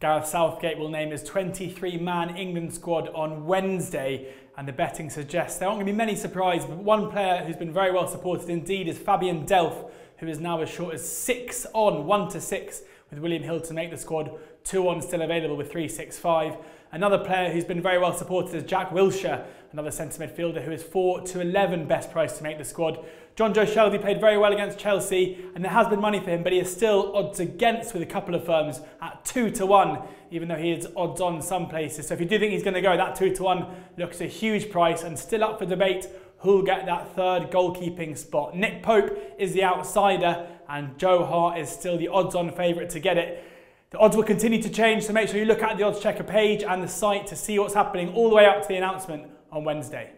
Gareth Southgate will name his 23 man England squad on Wednesday, and the betting suggests there aren't going to be many surprises, but one player who's been very well supported indeed is Fabian Delph, who is now as short as 6 on, 1 to 6, with William Hill to make the squad, 2 on still available with 365. Another player who's been very well supported is Jack Wilshere, another centre midfielder who is 4 to 11 best price to make the squad. Jonjo Shelvey played very well against Chelsea and there has been money for him, but he is still odds against with a couple of firms at 2 to 1, even though he is odds on some places. So if you do think he's going to go, that 2 to 1 looks a huge price and still up for debate who'll get that third goalkeeping spot. Nick Pope is the outsider and Joe Hart is still the odds on favourite to get it. The odds will continue to change, so make sure you look at the Oddschecker page and the site to see what's happening all the way up to the announcement on Wednesday.